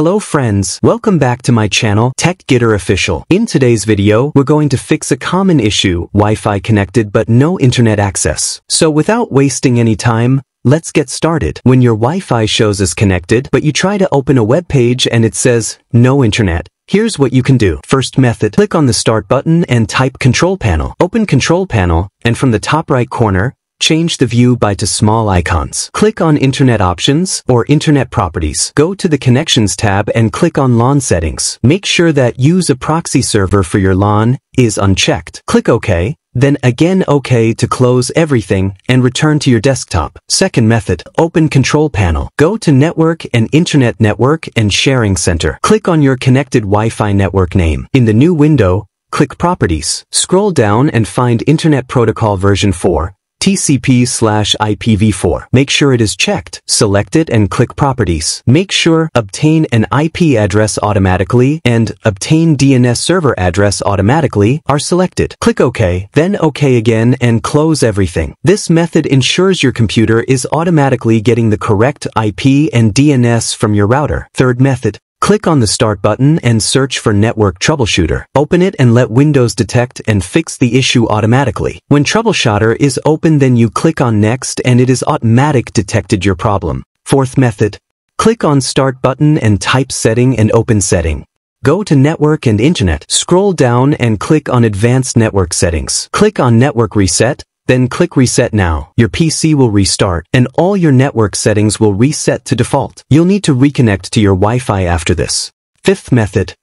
Hello friends, welcome back to my channel, TechGitter Official. In today's video, we're going to fix a common issue, Wi-Fi connected but no internet access. So without wasting any time, let's get started. When your Wi-Fi shows as connected, but you try to open a web page and it says, no internet, Here's what you can do. First method, click on the Start button and type Control Panel. Open Control Panel, and from the top right corner, Change the view by to small icons. Click on Internet Options or Internet Properties. Go to the Connections tab and click on LAN Settings. Make sure that Use a proxy server for your LAN is unchecked. Click OK, then again OK to close everything and return to your desktop. Second method, open Control Panel. Go to Network and Internet Network and Sharing Center. Click on your connected Wi-Fi network name. In the new window, click Properties. Scroll down and find Internet Protocol version 4 TCP slash IPv4. Make sure it is checked. Select it and click Properties. Make sure Obtain an IP address automatically and Obtain DNS server address automatically are selected. Click OK, then OK again and close everything. This method ensures your computer is automatically getting the correct IP and DNS from your router. Third method, Click on the Start button and search for Network Troubleshooter. Open it and let Windows detect and fix the issue automatically. When Troubleshooter is open then you click on Next and it is automatic detected your problem. Fourth method. Click on Start button and type Setting and open Setting. Go to Network and Internet. Scroll down and click on Advanced Network Settings. Click on Network Reset then click Reset Now. Your PC will restart, and all your network settings will reset to default. You'll need to reconnect to your Wi-Fi after this. Fifth method.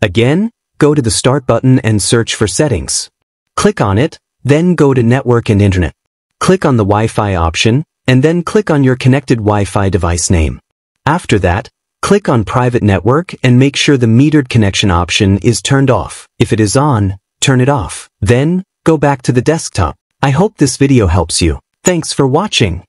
Again, go to the Start button and search for Settings. Click on it, then go to Network and Internet. Click on the Wi-Fi option, and then click on your connected Wi-Fi device name. After that, click on Private Network and make sure the metered connection option is turned off. If it is on, turn it off. Then, go back to the desktop. I hope this video helps you. Thanks for watching.